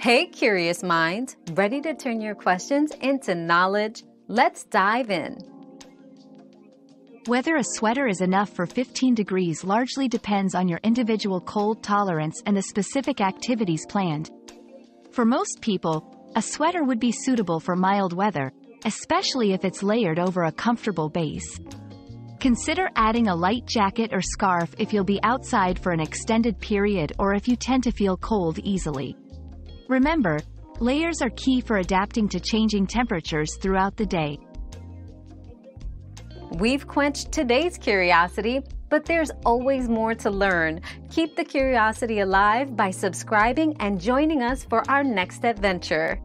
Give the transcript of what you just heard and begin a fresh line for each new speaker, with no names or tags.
Hey, curious minds, ready to turn your questions into knowledge? Let's dive in.
Whether a sweater is enough for 15 degrees largely depends on your individual cold tolerance and the specific activities planned. For most people, a sweater would be suitable for mild weather, especially if it's layered over a comfortable base. Consider adding a light jacket or scarf if you'll be outside for an extended period or if you tend to feel cold easily. Remember, layers are key for adapting to changing temperatures throughout the day.
We've quenched today's curiosity, but there's always more to learn. Keep the curiosity alive by subscribing and joining us for our next adventure.